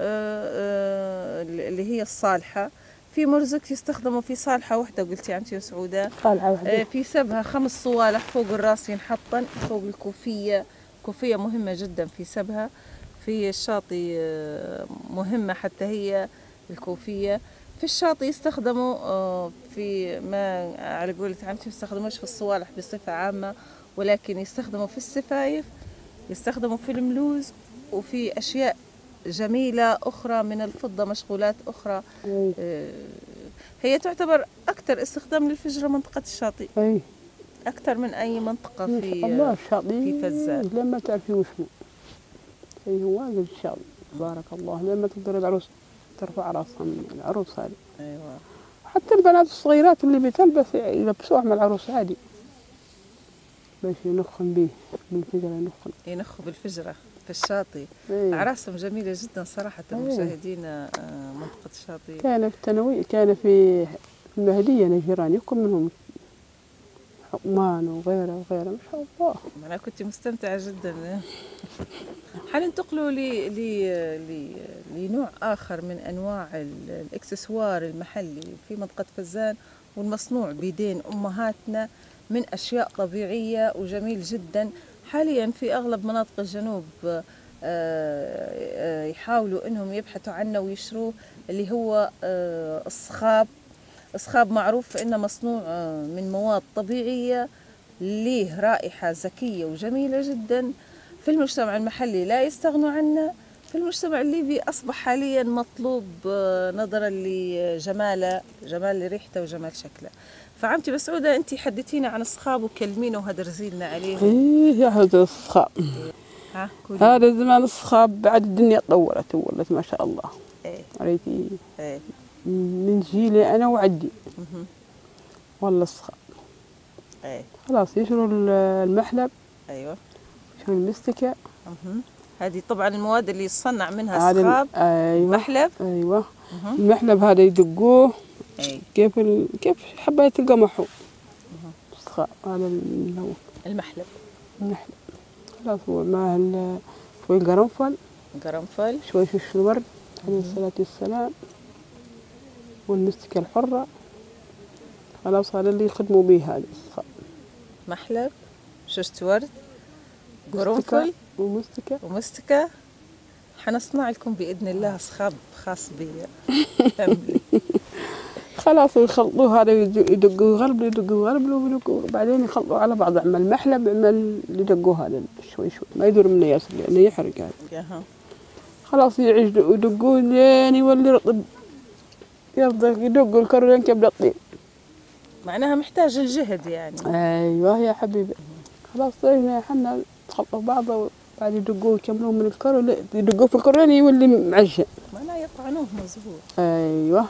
آه، اللي هي الصالحة. في مرزق يستخدموا في صالحة واحدة قلتي أنت يا سعودة. قالعة آه، واحدة في سبها خمس صوالح فوق الراس ينحطن فوق الكوفية. كوفية مهمة جدا في سبها. في الشاطئ آه، مهمة حتى هي الكوفية. في الشاطئ يستخدموا آه، في ما على قولة عمتي يستخدموش في الصوالح بصفة عامة ولكن يستخدموا في السفايف يستخدموا في الملوز وفي أشياء جميلة أخرى من الفضة مشغولات أخرى. أي آه، هي تعتبر أكثر استخدام للفجرة منطقة الشاطئ. أي. أكثر من أي منطقة في الله الشاطئ في فزان. لما تعرفي وشنو شيء واجد الشاطئ. بارك الله لما تقدر العروس ترفع راسها من العروس هذه. أيوة. حتى البنات الصغيرات اللي بتلبس يلبسوها مع العروس عادي. باش ينخن به بالفجر ينخن. ينخوا بالفجرة. في الشاطئ. إيه. أعراسهم جميلة جدا صراحة إيه. مشاهدينا آه، منطقة الشاطئ. كان في الثانوي كان في المهدية نجيران يكون منهم حكمان وغيره وغيره ما شاء الله. أنا كنت مستمتعة جدا. حننتقلوا ل ل لنوع آخر من أنواع ال- الإكسسوار المحلي في منطقة فزان والمصنوع بيدين أمهاتنا من أشياء طبيعية وجميل جدا. حاليا في أغلب مناطق الجنوب آه، آه، يحاولوا أنهم يبحثوا عنه ويشروه اللي هو آه، الصخاب. الصخاب معروف إنه مصنوع آه، من مواد طبيعية ليه رائحة زكيه وجميلة جدا في المجتمع المحلي لا يستغنوا عنه. في المجتمع الليبي أصبح حاليا مطلوب آه، نظرا لجماله جمال ريحته وجمال شكله. فعمتي مسعوده انت حدثينا عن الصخاب وكلمينا وهدرزي لنا عليه إيه يا هذا الصخاب. ها هذا زمان الصخاب بعد الدنيا تطورت ولت ما شاء الله. إيه. ريتي إيه. من جيلي أنا وعدي. والله الصخاب. إيه. خلاص يشروا ال- المحلب؟ أيوه. يشروا المستكة. هذه طبعا المواد اللي يصنع منها الصخاب أيوه. محلب. مهم. المحلب هذا يدقوه. إيه. كيف ال... كيف حباية القمح هذا اللي هو المحلب. المحلب. خلاص هو مع ال- شوي قرنفل قرنفل شوي شش الورد عليه الصلاة والسلام. والمستكة الحرة. خلاص هذا اللي يخدموا به هذا محلب. شوشة ورد قرنفل ومستكة. ومستكة. حنصنع لكم بإذن الله صخاب خاص بي. خلاص ويخلطوه هذا يد- يدقوا يغربلوا يدقوا يغربلوا ويدقوا وبعدين يخلطوا على بعض عمل محلب عمل يدقوه هذا شوي شوي. ما يدور منه ياسر لأنه يحرق هذا. خلاص يعجنوا ويدقوا لين يولي رطب. يرضى يدقوا الكرو لين يبدا الطين. معناها محتاج الجهد يعني. أيوه يا حبيبي. خلاص طيب حنا تخلطوا بعض وبعد يدقوه يكملوه من الكرو لا- يدقوه في الكرو لين يولي معجن. معناها يطعنوه مزبوط. أيوه.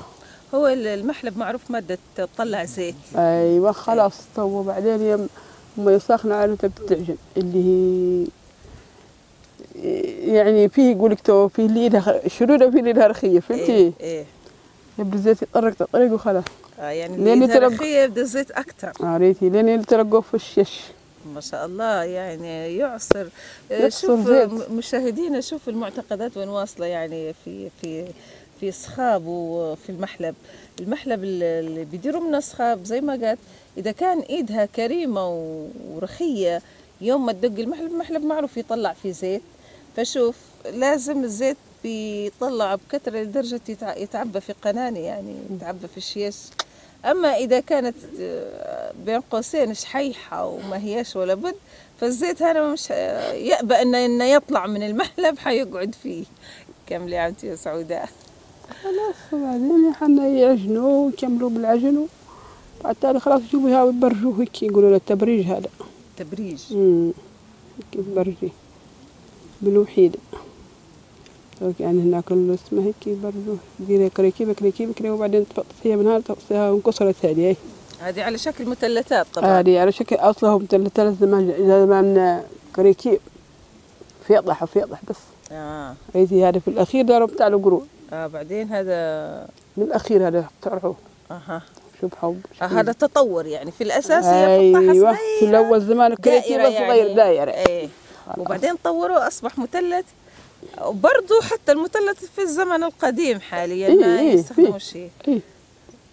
هو المحلب معروف مادة تطلع زيت. أيوه خلاص. تو بعدين يوم ما يساخن عادة بتعجن. اللي هي يعني فيه يقول لك تو فيه اللي إيدها شرودة وفيه اللي إيدها رخية فهمتي؟ إيه, إيه. يبدأ الزيت يطرق تطرق وخلاص. آه يعني ترى- ترخية يبدأ الزيت أكثر عريتي لين يلترقوا في الشش ما شاء الله يعني يعصر. آه، شوف مشاهدينا شوف المعتقدات وين واصلة يعني في في في صخاب وفي المحلب. المحلب ال- اللي بيديروا منه صخاب زي ما قالت إذا كان إيدها كريمة ورخية يوم ما تدق المحلب المحلب معروف يطلع فيه زيت. فشوف لازم الزيت بيطلع بكثرة لدرجة يتع- يتعبى في قناني يعني يتعبى في الشيش. أما إذا كانت آه، بين قوسين شحيحة وما هياش ولا بد فالزيت هذا مش آه، يأبى انه يطلع من المحلب حيقعد فيه. كملي عمتي يا سعودة؟ خلاص وبعدين حنا يعجنوا ويكملوا بالعجن. بعد تالي خلاص يجيبوها ويبرجوه هيك يقولوا له التبريج هذا. تبريج؟ امم كيف برجي. بالوحيدة يعني هناك اسمها هيك يبرجوه ديري كريكيبة كريكيبة كريكيبة وبعدين تفطسيها من هذا تفطسيها وانكسرت هذه هذه على شكل مثلثات طبعا. هذه على شكل أصلهم ثلاث ثلاث زمان زمان كريكيب فيضح فيضح بس. آه. هذه هذا في الأخير داروا بتاع القرون آه بعدين هذا من الأخير هذا تعرفوا؟ أها. شبحوا آه هذا تطور يعني. في الأساس هي صغيره في الأول زمان دائرة صغير يعني. دايرة إيه. وبعدين طوروا أصبح مثلث. وبرضه حتى المثلث في الزمن القديم حاليا إيه ما إيه يستخدموا فيه. شيء. إيه.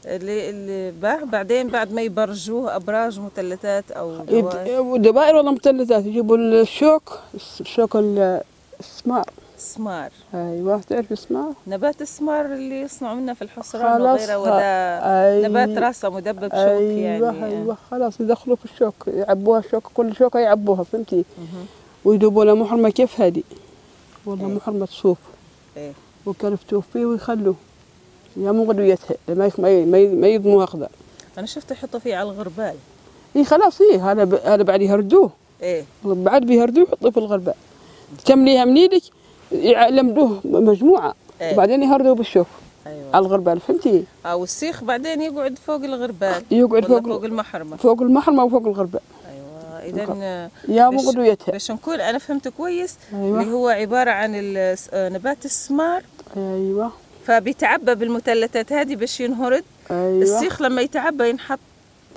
اللي اللي باع بعدين بعد ما يبرجوه أبراج مثلثات أو دوائر دبائر والله مثلثات يجيبوا الشوك الشوك ال- السمار. سمار أيوه تعرف السمار؟ نبات السمار اللي يصنعوا منه في الحصران وغيره وده أيوة. نبات راسة مدبب شوك أيوه يعني. أيوه خلاص يدخلوا في الشوك يعبوها الشوك كل شوكة يعبوها فهمتي. ويدوبوا لها محرمة كيف هذه؟ والله إيه. محرمة صوف إيه. وكلفتوا فيه ويخلوه. يا مو غدويتها ما ما ي- ما ي- ما يضموا اخضر أنا شفت يحطوا فيه على الغربال إي خلاص إيه هذا هذا بعد يهردوه. إيه. بعد بيهردوه يحطوه في الغرباء. تمليها من إيدك؟ يلمدوه مجموعة إيه. وبعدين يهردوه بالشوك. أيوه. على الغربال فهمتي؟ أو السيخ بعدين يقعد فوق الغربال يقعد فوق فوق المحرمة. فوق المحرمة وفوق الغرباء أيوه اذا يا باش- مو غدويتها باش نكون أنا فهمت كويس أيوة. اللي هو عبارة عن آه، نبات السمار. أيوه. فبيتعبى بالمثلثات هذه باش ينهرد. أيوه. السيخ لما يتعبى ينحط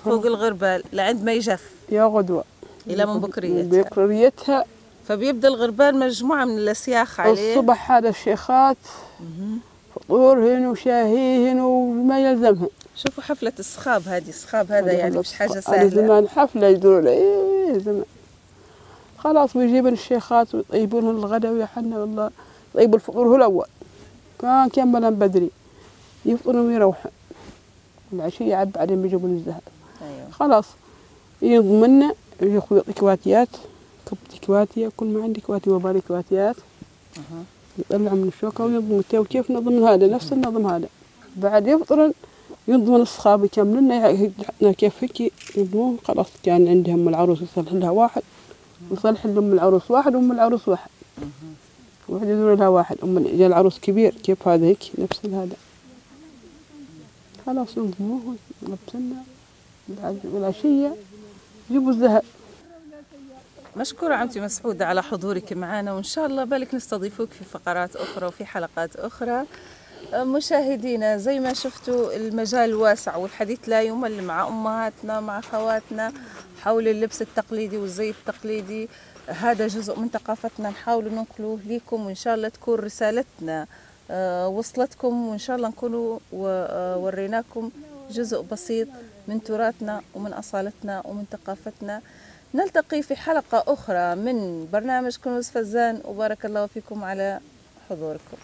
فوق الغربال لعند ما يجف. يا غدوة. إلى من بكريتها. بكريتها فبيبدأ الغربال مجموعة من الأسياخ عليه. الصبح هذا الشيخات. فطورهن وشاهيهن وما يلزمهن. شوفوا حفلة الصخاب هذه الصخاب هذا يعني مش حاجة هذا سهلة. زمان حفلة يدوروا له. إيه زمان. خلاص ويجيبن الشيخات ويطيبون الغداء ويا حنا والله. يطيبوا الفطور هو الأول. كان كملا بدري. يفطرون ويروحون العشية عاد بعدين بيجيبون الزهر. أيوه. خلاص. يضمنا ياخذ يعطي كواتيات كبتي كواتية كل ما عندي كواتي وبالي كواتيات. يطلع من الشوكة وينظم التو كيف نظم هذا؟ نفس النظم هذا. بعد يفطرن ينظمون الصخاب يكملون يحطنا كيف هيك ينظمون خلاص كان عندهم العروس يصلح لها واحد ويصلح لهم العروس واحد وأم العروس واحد. واحد يدور لها واحد أم جا العروس كبير. كيف هذا هيك؟ نفس هذا. خلاص ينظموه لبسنا بالعشية يجيبوا الذهب. مشكورة عمتي مسعودة على حضورك معنا وإن شاء الله بالك نستضيفوك في فقرات أخرى وفي حلقات أخرى. مشاهدينا زي ما شفتوا المجال واسع والحديث لا يمل مع أمهاتنا مع خواتنا حول اللبس التقليدي والزي التقليدي. هذا جزء من ثقافتنا نحاول ننقله لكم وإن شاء الله تكون رسالتنا أه، وصلتكم وإن شاء الله نكونوا أه، وريناكم جزء بسيط من تراثنا ومن أصالتنا ومن ثقافتنا. نلتقي في حلقة أخرى من برنامج كنوز فزان. وبارك الله فيكم على حضوركم.